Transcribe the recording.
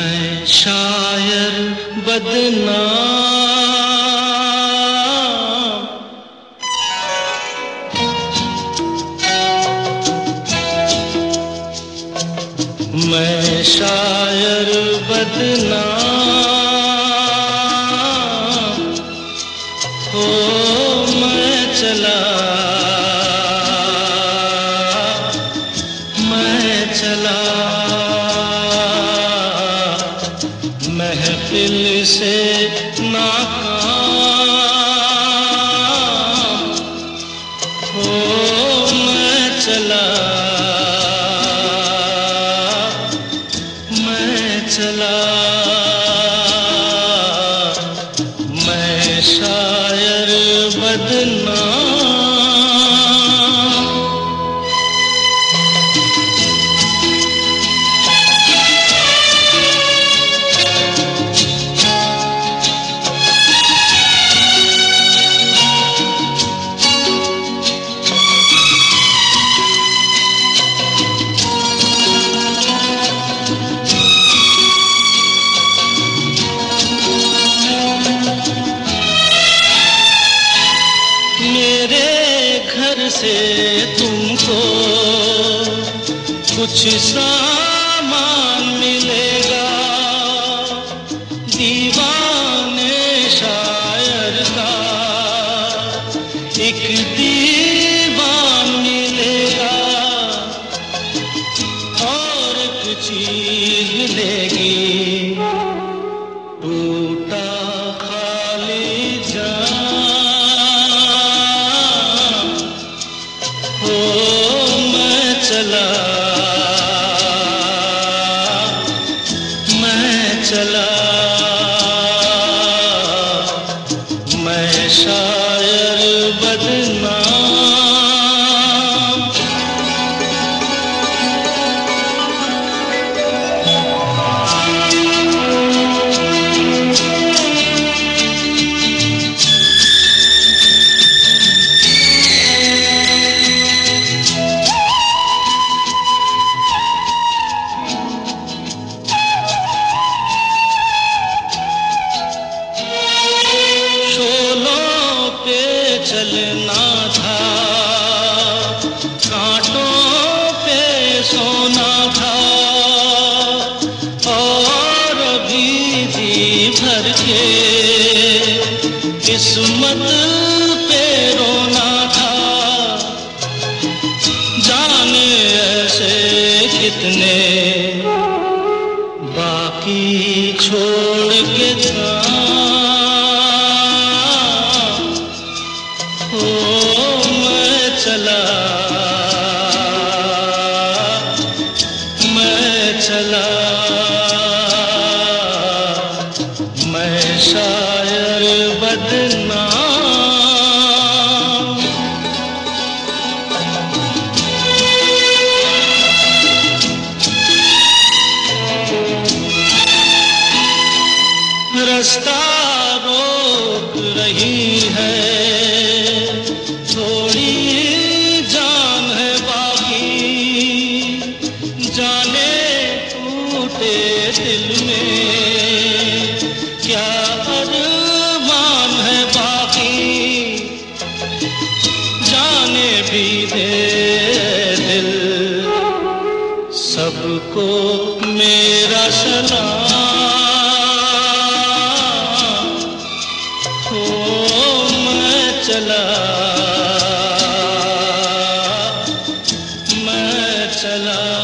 मैं शायर बदनाम मैं शायर बदनाम हो महफिल से नाकाम। हो मैं चला से तुमको कुछ सामान मिलेगा। दीवाने शायर का एक दीवान मिलेगा। और एक चीज़ मिलेगी मैं चलना था, कांटों पे सोना था, और अभी जी भर के किस्मत पे रोना था। जाने ऐसे कितने बाकी छोड़ के था। चला। मैं चला। मैं शायर बदनाम। रास्ता दिल में क्या अरमान है बाकी? जाने भी दे दिल। सबको मेरा सलाम चला। मैं चला।